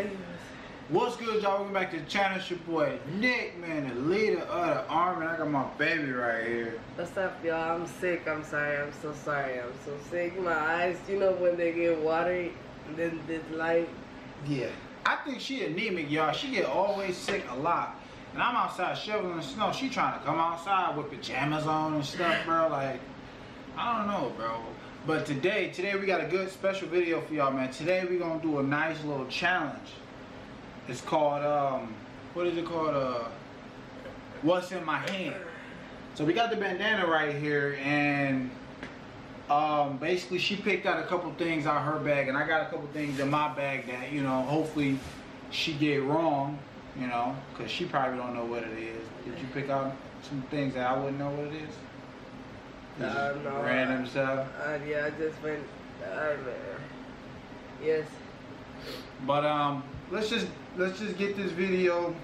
you. What's good, y'all? Welcome back to the channel. It's your boy Nick, man, the leader of the army. I got my baby right here. What's up, y'all? I'm sick. I'm sorry. I'm so sorry. I'm so sick. My eyes, you know, when they get watery, then this light. Yeah. I think she anemic, y'all. She get always sick a lot. And I'm outside shoveling snow. She trying to come outside with pajamas on and stuff, bro. Like, I don't know, bro. But today, today we got a good special video for y'all, man. Today we're gonna do a nice little challenge. It's called, um, what is it called? Uh, What's in my hand? So we got the bandana right here, and um, basically she picked out a couple things out her bag, and I got a couple things in my bag that you know, hopefully she get wrong, you know, because she probably don't know what it is. Did you pick out some things that I wouldn't know what it is? Uh, no, random stuff. Uh, yeah, I just went. Uh, yes. But um, let's just let's just get this video.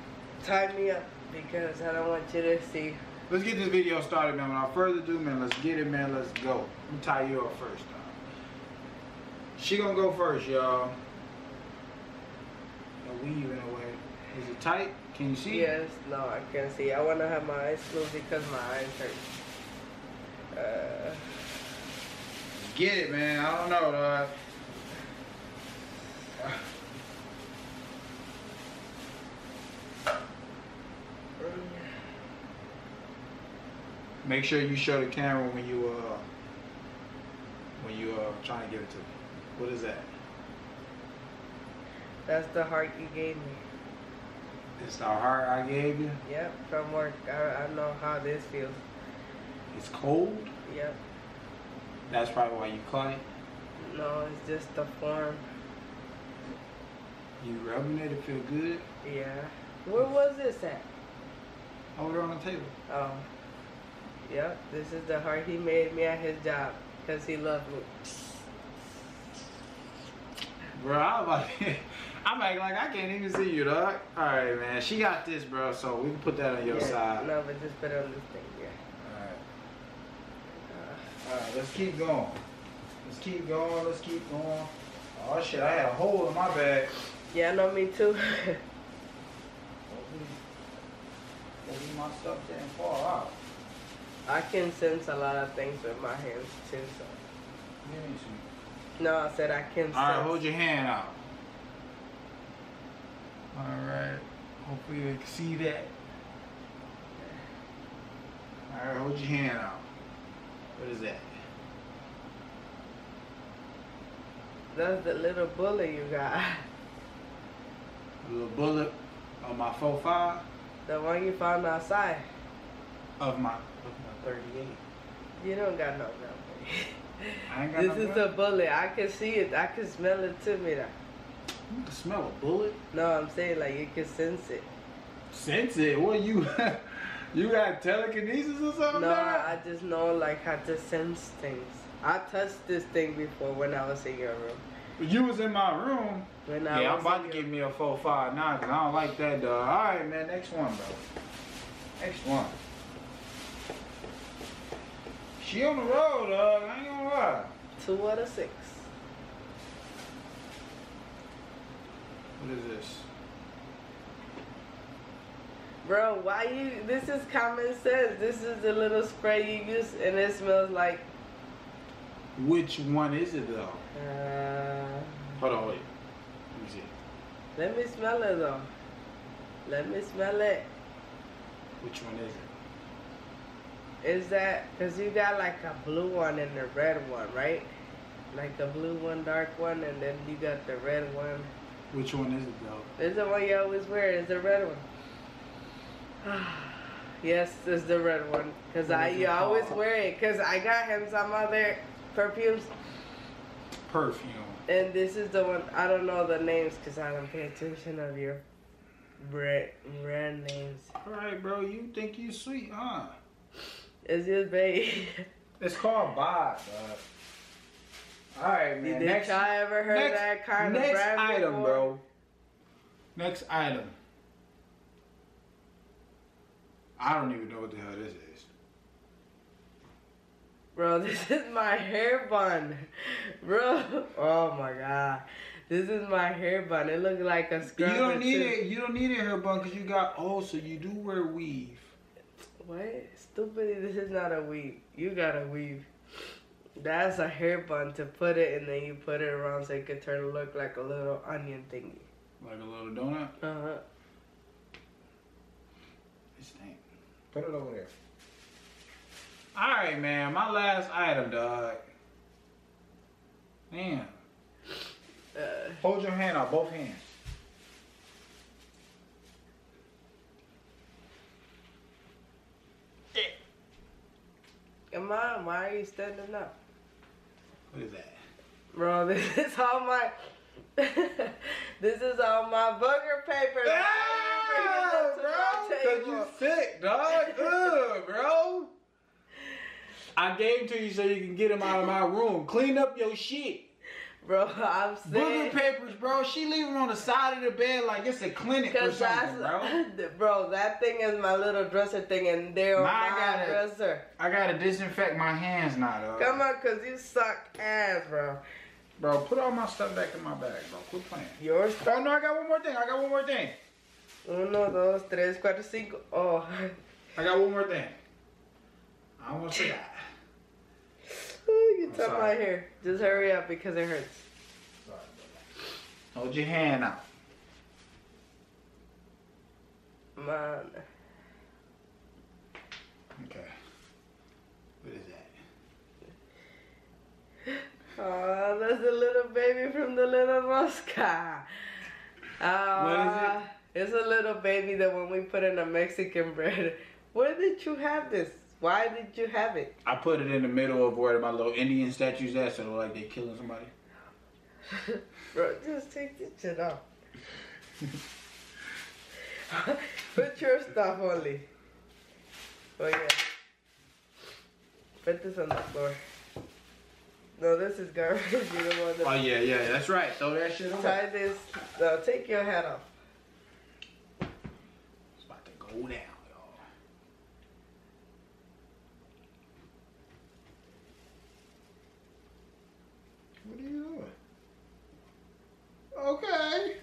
Tie me up because I don't want you to see. Let's get this video started, man. Without further ado, man, let's get it, man. Let's go. Let me tie you up first. She gonna go first, y'all. The weave in a way. Is it tight? Can you see? Yes. No, I can't see. I want to have my eyes closed because my eyes hurt. Uh, Get it, man. I don't know, dog. Make sure you show the camera when you uh when you uh trying to give it to me. What is that? that's the heart you gave me. It's the heart I gave you. Yep, from work. I, I know how this feels. It's cold. Yep. That's probably why you caught it. No, it's just the form. You rubbing it, it feel good. Yeah. Where was this at? Over on the table. Oh. Yep, this is the heart he made me at his job because he loved me. Bro, I'm about I'm acting like I can't even see you, dog. Alright, man. She got this, bro, so we can put that on your Yeah, side. No, but just put it on this thing, yeah. Alright. Let's keep going. Let's keep going, let's keep going. Oh shit, I had a hole in my bag. yeah, I know me too. Hopefully my stuff didn't fall out. I can sense a lot of things with my hands too, so. Give me some. No, I said I can sense. Alright, hold your hand out. Alright. Hopefully you can see that. Alright, hold your hand out. What is that? That's the little bullet you got. A little bullet on my 45 The one you found outside. of my of my 38. You don't got no gun. I ain't got This no is gun. the bullet. I can see it. I can smell it to me now. You can smell a bullet. No, I'm saying like you can sense it. Sense it. What you you got telekinesis or something? No, dog? I just know like how to sense things. I touched this thing before when I was in your room. You was in my room. When I Yeah, I'm about to your- give me a 4-5 now because I don't like that dog. Alright man, next one bro. Next one. She on the road, dog. I ain't gonna lie. two out of six. What is this? Bro, why you? This is common sense. This is the little spray you use, and it smells like. Which one is it though? Uh, Hold on, wait. Let me see. let me smell it though. Let me smell it. Which one is it? Is that because you got like a blue one and a red one, right? Like the blue one, dark one, and then you got the red one. Which one is it though? It's the one you always wear. Is the red one? yes, it's the red one. Cause I you always wear it. Cause I got him some other perfumes, Perfume. and this is the one. I don't know the names cause I don't pay attention of your brand brand names. Alright, bro. You think you sweet, huh? It's just babe. It's called Bob, dog. Alright, man. Did next, y'all ever heard next, that kind of next item, before? bro. Next item. I don't even know what the hell this is. Bro, this is my hair bun. Bro, oh my god. This is my hair bun. It looks like a You don't need it. You don't need a hair bun because you got oh, so you do wear weave. What? Stupid. This is not a weave. You got a weave. That's a hair bun to put it and then you put it around so it can turn to look like a little onion thingy. Like a little donut. Uh huh. It stink. Put it over there. All right, man. My last item, dog. Man. Uh, Hold your hand out, both hands. come on, why are you standing up? What is that? Bro, this is all my. this is all my booger papers. Why Cause you sick, dog. Ugh, bro. I gave them to you so you can get them out of my room. Clean up your shit. Bro, I'm Booger papers, bro. She leave them on the side of the bed like it's a clinic or something, bro. bro, that thing is my little dresser thing, and they're on Nah, I my got it. dresser. I gotta disinfect my hands now, dog. Come on, cause you suck ass, bro. Bro, put all my stuff back in my bag, bro. Quit playing. Yours. Oh no, I got one more thing. I got one more thing. Uno, dos, tres, cuatro, cinco. Oh, I got one more thing. I almost forgot. Ooh, you touch my hair. Just hurry up because it hurts. Sorry. Hold your hand out. Man. Okay. What is that? Oh, that's a little baby from the little Rosca. Uh, What is It's a little baby that when we put in a Mexican bread. Where did you have this? Why did you have it? I put it in the middle of where my little Indian statues at, so like they're killing somebody. Bro, just take this shit off. Put your stuff only. Oh yeah. Put this on the floor. No, this is garbage. You don't want to Oh yeah, yeah, that's right. Throw that shit away. tie this. No, take your hat off. It's about to go down, y'all. What are you doing? Okay.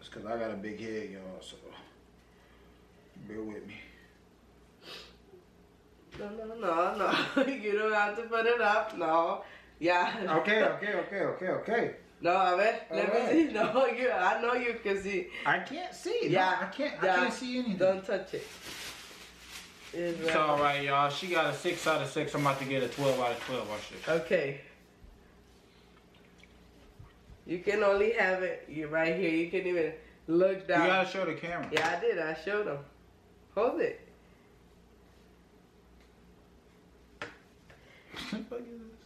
It's cause I got a big head, y'all, so bear with me. No, no, no, no. you don't have to put it up. No. Yeah. Okay, okay, okay, okay, okay. No, a ver, let Alright. me see. No, you. I know you can see. I can't see. No, Yeah, I can't. yeah. I can't see anything. Don't touch it. It's It's all right, y'all. She got a six out of six. I'm about to get a twelve out of twelve. Watch this. Okay. You can only have it you right here. You can even look down. You gotta show the camera. Yeah, I did. I showed them. Hold it. What the fuck is this?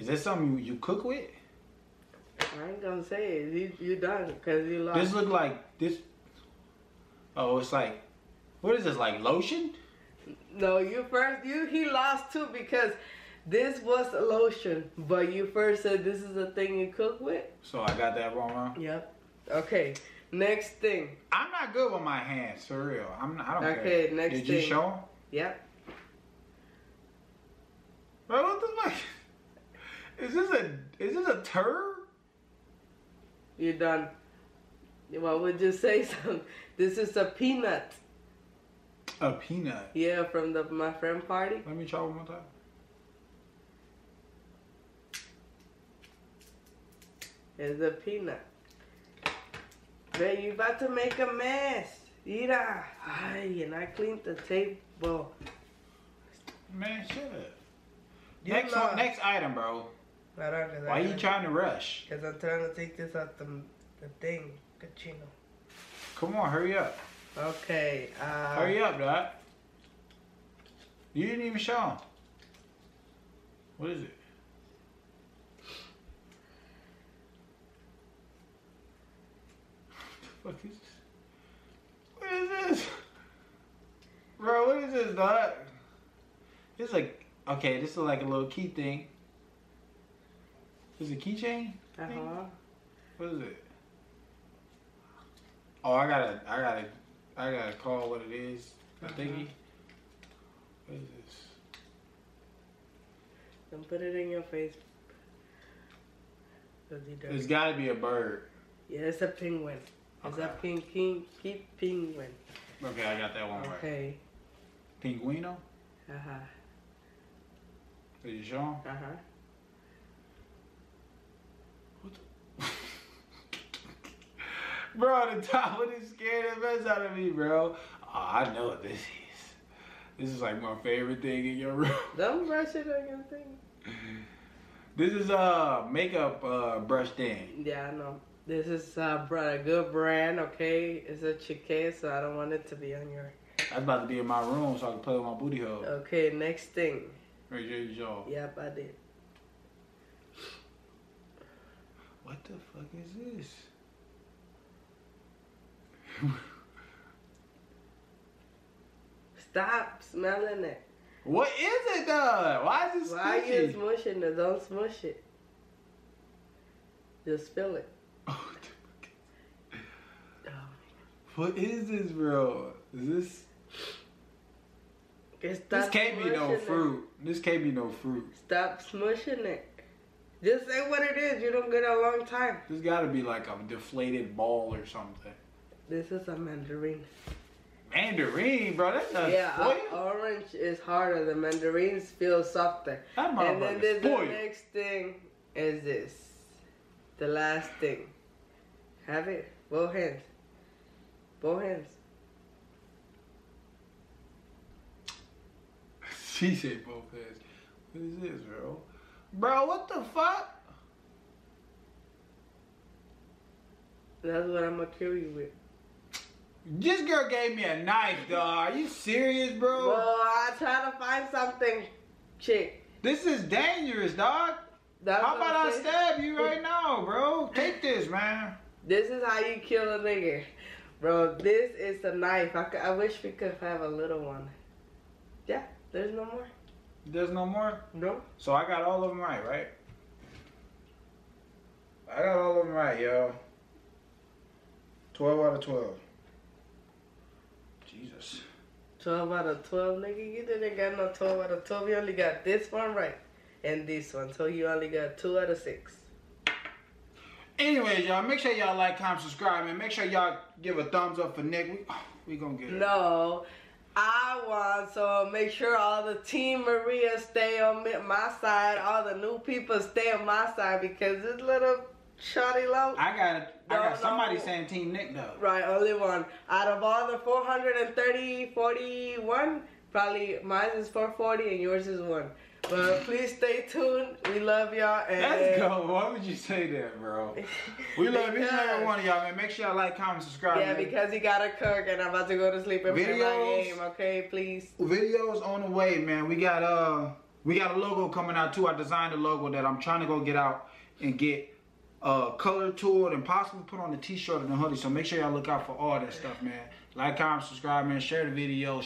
Is this something you, you cook with? I ain't gonna say it. You, you done because you lost. This look like this. Oh, it's like, what is this? Like lotion? no, you first. You he lost too because this was a lotion, but you first said this is a thing you cook with. So I got that wrong. Huh? Yep. Okay. Next thing. I'm not good with my hands, for real. I'm. Not, I don't Okay, care. next Did you thing. show 'em? Yep. Bro, what the fuck? Is this a is this a turd? You done. What would you say? Some. This is a peanut. A peanut. Yeah, from the my friend party. Let me try one more time. It's a peanut. Man, you about to make a mess. Mira. Ay, and I cleaned the table. Man, shut up. You next one, next item, bro. Why Why you trying to rush? Because I'm trying to take this out the, the thing. Cochino. Come on, hurry up. Okay. Uh, Hurry up, dog. You didn't even show him. What is it? What the fuck is this? What is this? Bro, what is this, dog? It's like, okay, this is like a little key thing. Is it a keychain? Uh-huh. What is it? Oh, I gotta, I gotta, I gotta call what it is. The Uh-huh. thingy. What is this? Don't put it in your face. 'Cause he does. There's got to be a bird. Yeah, it's a penguin. It's a Okay. pink, king, pink penguin. Okay, I got that one right. Okay. Pinguino? Uh huh. Are you sure? Uh huh. Bro, the top one is scared the mess out of me, bro. Oh, I know what this is. This is like my favorite thing in your room. Don't brush it on your thing. This is a makeup uh, brush thing. Yeah, I know. This is uh, a good brand, okay? It's a chique, so I don't want it to be on your. That's about to be in my room so I can play with my booty hole. Okay, next thing. Right here, your jaw. Yep, I did. What the fuck is this? Stop smelling it. what is it though? Why is it Why are you smushing it? Don't smush it. Just spill it. Oh, Oh. what is this, bro? Is this? Okay, This can't be no smushing it. fruit. This can't be no fruit. Stop smushing it. Just say what it is. You don't get a long time. This got to be like a deflated ball or something. This is a mandarin. Mandarin, bro. That's a yeah, uh, orange is harder. The mandarins feel softer. That And then there's the next thing is this. The last thing. Have it. Both hands. Both hands. She said both hands. What is this, bro? Bro, what the fuck? That's what I'm gonna kill you with. This girl gave me a knife, dog. Are you serious, bro? Well, I try to find something, chick. This is dangerous, dog. That's How about saying. stab you right now, bro? Take this, man. This is how you kill a nigga. Bro, this is a knife. I, I wish we could have a little one. Yeah, there's no more. There's no more. No? So I got all of them right, right? I got all of them right, yo. 12 out of 12. Jesus. 12 out of 12, nigga. You didn't get no 12 out of 12. You only got this one right and this one. So you only got 2 out of 6. Anyways, y'all, make sure y'all like, comment, subscribe, and make sure y'all give a thumbs up for Nick. We, oh, we gonna get it. No, I want so make sure all the Team Maria stay on my side. All the new people stay on my side because this little shoddy low. I got it. I got somebody no. saying Team Nick though. Right, only one. Out of all the 430, 41, probably mine is 440 and yours is one. But please stay tuned. We love y'all. And Let's go. Why would you say that, bro? We love each and every one of y'all, man. Make sure y'all like, comment, subscribe. Yeah, man. because he got to cook and I'm about to go to sleep and play my game. Okay, please. videos on the way, man. We got uh we got a logo coming out too. I designed a logo that I'm trying to go get out and get uh color to it and possibly put on the t-shirt and the hoodie. So make sure y'all look out for all that stuff, man. Like, comment, subscribe, man. Share the video.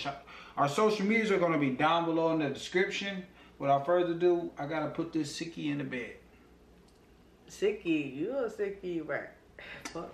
Our social medias are gonna be down below in the description. Without further ado, I gotta put this sickie in the bed. Sicky, you a sicky rat. Fuck.